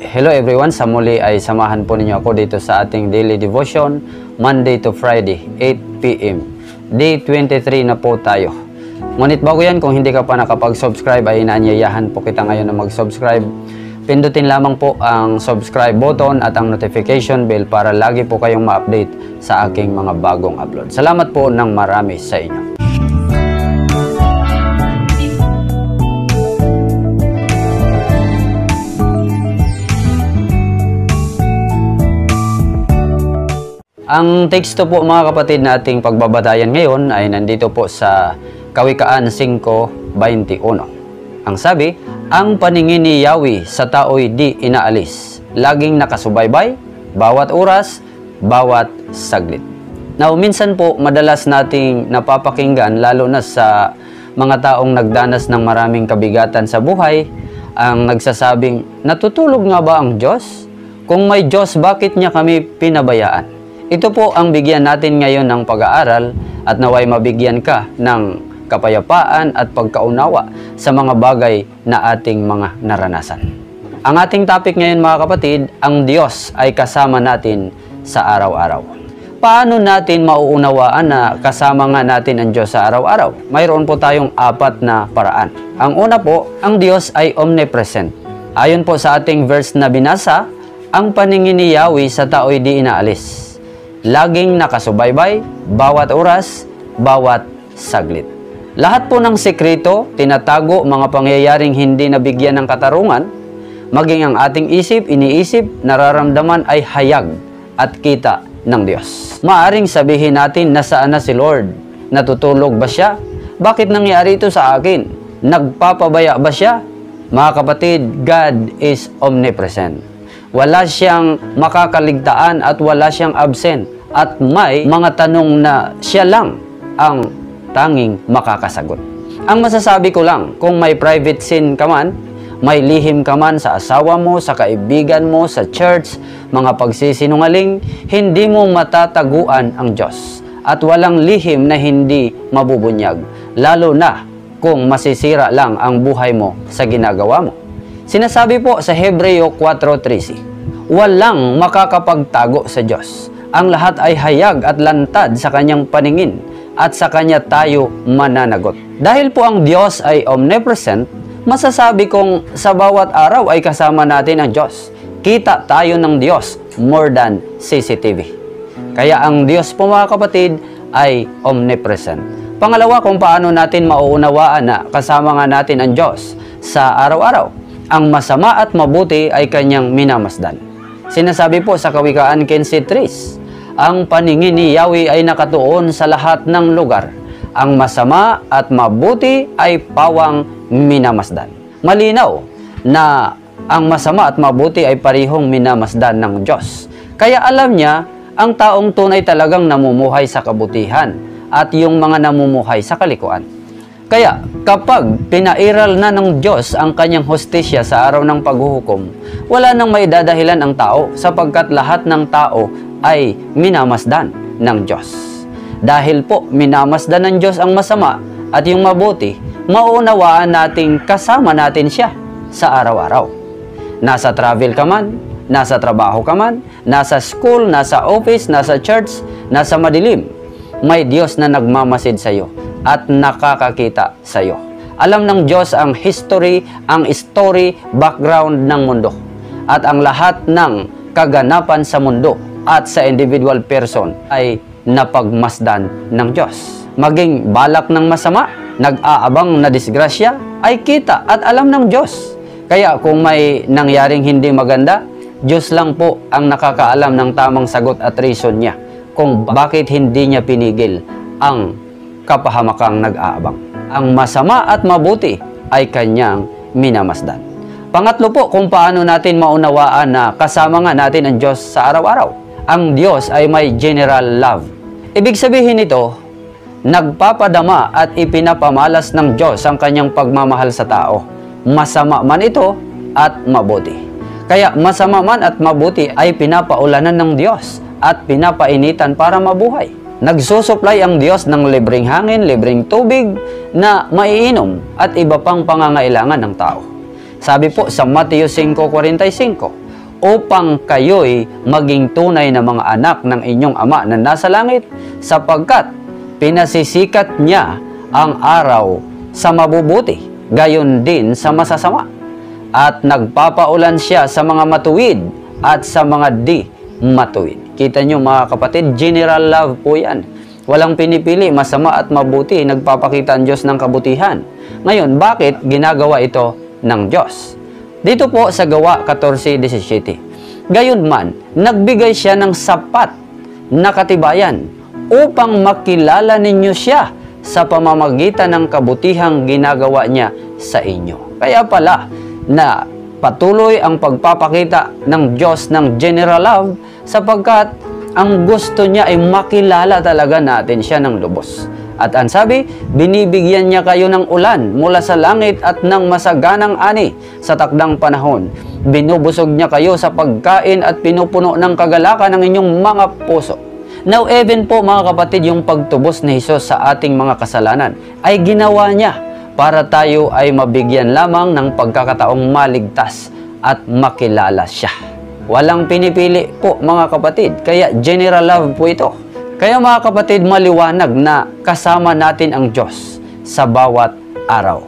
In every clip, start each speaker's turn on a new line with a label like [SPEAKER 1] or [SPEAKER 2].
[SPEAKER 1] Hello everyone, sa muli ay samahan po ninyo ako dito sa ating daily devotion, Monday to Friday, 8pm. Day 23 na po tayo. Ngunit bago yan, kung hindi ka pa nakapag-subscribe ay inaanyayahan po kita ngayon na mag-subscribe. Pindutin lamang po ang subscribe button at ang notification bell para lagi po kayong ma-update sa aking mga bagong upload. Salamat po ng marami sa inyo. Ang teksto po mga kapatid na ating pagbabatayan ngayon ay nandito po sa Kawikaan 5.21. Ang sabi, ang paningin ni Yahweh sa tao'y di inaalis, laging nakasubaybay, bawat oras, bawat saglit. Now, minsan po madalas nating napapakinggan lalo na sa mga taong nagdanas ng maraming kabigatan sa buhay, ang nagsasabing, natutulog nga ba ang Diyos? Kung may Diyos, bakit niya kami pinabayaan? Ito po ang bigyan natin ngayon ng pag-aaral at naway mabigyan ka ng kapayapaan at pagkaunawa sa mga bagay na ating mga naranasan. Ang ating topic ngayon mga kapatid, ang Diyos ay kasama natin sa araw-araw. Paano natin mauunawaan na kasama nga natin ang Diyos sa araw-araw? Mayroon po tayong apat na paraan. Ang una po, ang Diyos ay omnipresent. Ayon po sa ating verse na binasa, ang paningin ni Yahweh sa tao'y di inaalis laging nakasubaybay, bawat oras, bawat saglit. Lahat po ng sekreto, tinatago mga pangyayaring hindi nabigyan ng katarungan, maging ang ating isip, iniisip, nararamdaman ay hayag at kita ng Diyos. Maaring sabihin natin nasaan na si Lord? Natutulog ba siya? Bakit nangyari ito sa akin? Nagpapabaya ba siya? Mga kapatid, God is omnipresent. Wala siyang makakaligtaan at wala siyang absent. At may mga tanong na siya lang ang tanging makakasagot. Ang masasabi ko lang, kung may private sin ka man, may lihim ka man sa asawa mo, sa kaibigan mo, sa church, mga pagsisinungaling, hindi mo matataguan ang Diyos. At walang lihim na hindi mabubunyag, lalo na kung masisira lang ang buhay mo sa ginagawa mo. Sinasabi po sa Hebreo 4.13, Walang makakapagtago sa Diyos. Ang lahat ay hayag at lantad sa kanyang paningin at sa kanya tayo mananagot. Dahil po ang Diyos ay omnipresent, masasabi kong sa bawat araw ay kasama natin ang Diyos. Kita tayo ng Diyos more than CCTV. Kaya ang Diyos po mga kapatid ay omnipresent. Pangalawa, kung paano natin mauunawaan na kasama nga natin ang Diyos sa araw-araw ang masama at mabuti ay kanyang minamasdan. Sinasabi po sa Kawikaan 15.3, ang paningin ni Yahweh ay nakatuon sa lahat ng lugar. Ang masama at mabuti ay pawang minamasdan. Malinaw na ang masama at mabuti ay parihong minamasdan ng Diyos. Kaya alam niya, ang taong tunay talagang namumuhay sa kabutihan at yung mga namumuhay sa kalikuan. Kaya kapag pinairal na ng Diyos ang kanyang hostisya sa araw ng paghuhukom, wala nang may dadahilan ang tao sapagkat lahat ng tao ay minamasdan ng Diyos. Dahil po minamasdan ng Diyos ang masama at yung mabuti, mauunawaan nating kasama natin siya sa araw-araw. Nasa travel ka man, nasa trabaho ka man, nasa school, nasa office, nasa church, nasa madilim, may Diyos na nagmamasid sa iyo at nakakakita sa iyo. Alam ng Diyos ang history, ang story, background ng mundo at ang lahat ng kaganapan sa mundo at sa individual person ay napagmasdan ng Diyos. Maging balak ng masama, nag-aabang na disgrasya, ay kita at alam ng Diyos. Kaya kung may nangyaring hindi maganda, Diyos lang po ang nakakaalam ng tamang sagot at reason niya kung bakit hindi niya pinigil ang kapahamakang nag-aabang. Ang masama at mabuti ay kanyang minamasdan. Pangatlo po kung paano natin maunawaan na kasama nga natin ang Diyos sa araw-araw. Ang Diyos ay may general love. Ibig sabihin nito, nagpapadama at ipinapamalas ng Diyos ang kanyang pagmamahal sa tao. Masama man ito at mabuti. Kaya masama man at mabuti ay pinapaulanan ng Diyos at pinapainitan para mabuhay. Nagsusupply ang Diyos ng libreng hangin, libreng tubig na maiinom at iba pang pangangailangan ng tao. Sabi po sa Mateo 5.45, upang kayo'y maging tunay na mga anak ng inyong Ama na nasa langit, sapagkat pinasisikat niya ang araw sa mabubuti, gayon din sa masasama. At nagpapaulan siya sa mga matuwid at sa mga di matuwid. Kita nyo mga kapatid, general love po yan. Walang pinipili, masama at mabuti, nagpapakita ang Diyos ng kabutihan. Ngayon, bakit ginagawa ito ng Diyos? Dito po sa gawa 14.17. Gayon man, nagbigay siya ng sapat na katibayan upang makilala ninyo siya sa pamamagitan ng kabutihang ginagawa niya sa inyo. Kaya pala na patuloy ang pagpapakita ng Diyos ng general love sapagkat ang gusto niya ay makilala talaga natin siya ng lubos. At ang sabi, binibigyan niya kayo ng ulan mula sa langit at ng masaganang ani sa takdang panahon. Binubusog niya kayo sa pagkain at pinupuno ng kagalakan ng inyong mga puso. Now, even po mga kapatid, yung pagtubos ni Jesus sa ating mga kasalanan ay ginawa niya para tayo ay mabigyan lamang ng pagkakataong maligtas at makilala siya. Walang pinipili po mga kapatid, kaya general love po ito. Kaya mga kapatid, maliwanag na kasama natin ang Diyos sa bawat araw.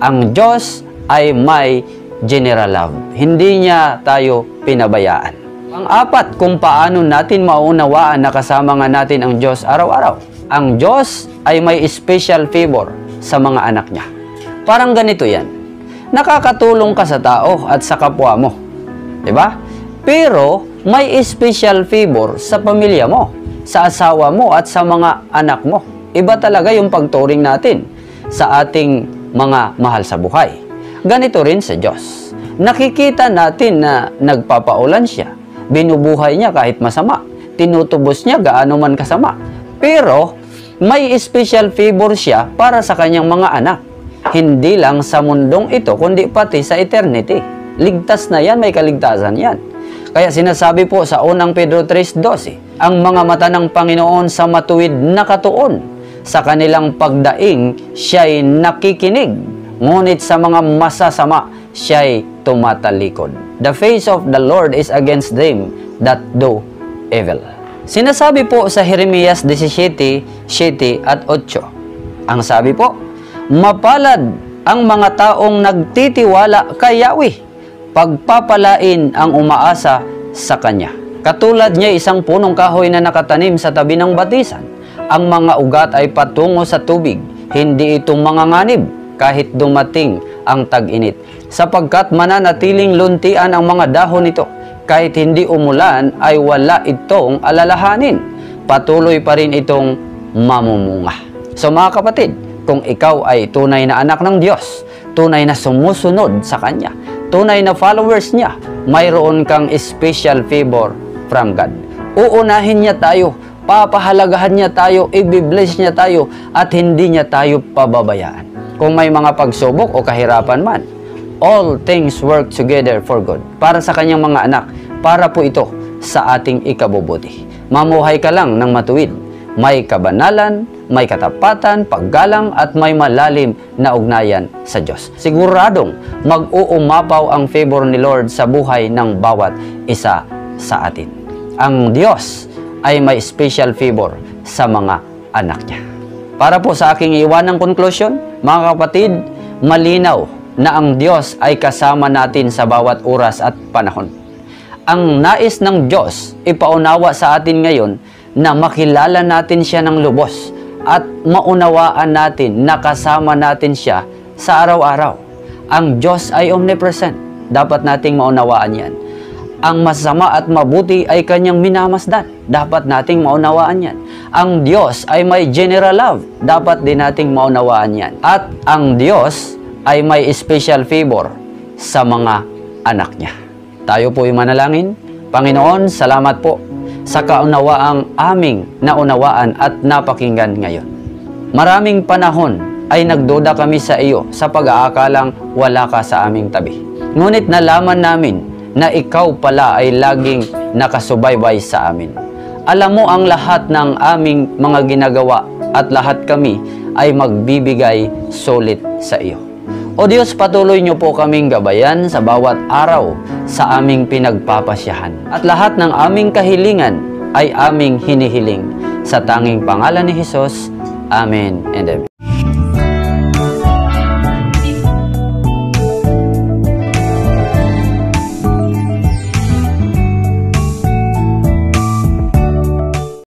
[SPEAKER 1] Ang Diyos ay may general love. Hindi niya tayo pinabayaan. Ang apat, kung paano natin maunawaan na kasama nga natin ang Diyos araw-araw. Ang Diyos ay may special favor sa mga anak niya. Parang ganito yan. Nakakatulong ka sa tao at sa kapwa mo. ba? Pero may special favor sa pamilya mo sa asawa mo at sa mga anak mo. Iba talaga yung pagturing natin sa ating mga mahal sa buhay. Ganito rin sa Diyos. Nakikita natin na nagpapaulan siya. Binubuhay niya kahit masama. Tinutubos niya gaano man kasama. Pero may special favor siya para sa kanyang mga anak. Hindi lang sa mundong ito, kundi pati sa eternity. Ligtas na yan, may kaligtasan yan. Kaya sinasabi po sa unang Pedro 3.12, ang mga mata ng Panginoon sa matuwid nakatuon, sa kanilang pagdaing siya'y nakikinig, ngunit sa mga masasama siya'y tumatalikod. The face of the Lord is against them that do evil. Sinasabi po sa Jeremias 17, 7 at 8. Ang sabi po, Mapalad ang mga taong nagtitiwala kay Yahweh pagpapalain ang umaasa sa Kanya. Katulad niya isang punong kahoy na nakatanim sa tabi ng batisan. Ang mga ugat ay patungo sa tubig, hindi ito manganganib kahit dumating ang tag-init. Sapagkat mananatiling luntian ang mga dahon nito, kahit hindi umulan ay wala itong alalahanin. Patuloy pa rin itong mamumunga. So mga kapatid, kung ikaw ay tunay na anak ng Diyos, tunay na sumusunod sa Kanya, tunay na followers niya, mayroon kang special favor from God. Uunahin niya tayo, papahalagahan niya tayo, i-bless niya tayo, at hindi niya tayo pababayaan. Kung may mga pagsubok o kahirapan man, all things work together for good. Para sa kanyang mga anak, para po ito sa ating ikabubuti. Mamuhay ka lang ng matuwid. May kabanalan, may katapatan, paggalang at may malalim na ugnayan sa Diyos. Siguradong mag-uumapaw ang favor ni Lord sa buhay ng bawat isa sa atin. Ang Diyos ay may special favor sa mga anak niya. Para po sa aking iwanang conclusion, mga kapatid, malinaw na ang Diyos ay kasama natin sa bawat oras at panahon. Ang nais ng Diyos ipaunawa sa atin ngayon na makilala natin siya ng lubos at maunawaan natin na kasama natin siya sa araw-araw. Ang Diyos ay omnipresent. Dapat nating maunawaan yan. Ang masama at mabuti ay kanyang minamasdan. Dapat nating maunawaan yan. Ang Diyos ay may general love. Dapat din nating maunawaan yan. At ang Diyos ay may special favor sa mga anak niya. Tayo po ay manalangin. Panginoon, salamat po sa kaunawaang aming naunawaan at napakinggan ngayon. Maraming panahon ay nagduda kami sa iyo sa pag-aakalang wala ka sa aming tabi. Ngunit nalaman namin na ikaw pala ay laging nakasubaybay sa amin. Alam mo ang lahat ng aming mga ginagawa at lahat kami ay magbibigay sulit sa iyo. O Diyos, patuloy niyo po kaming gabayan sa bawat araw sa aming pinagpapasyahan. At lahat ng aming kahilingan ay aming hinihiling. Sa tanging pangalan ni Jesus, Amen and Amen.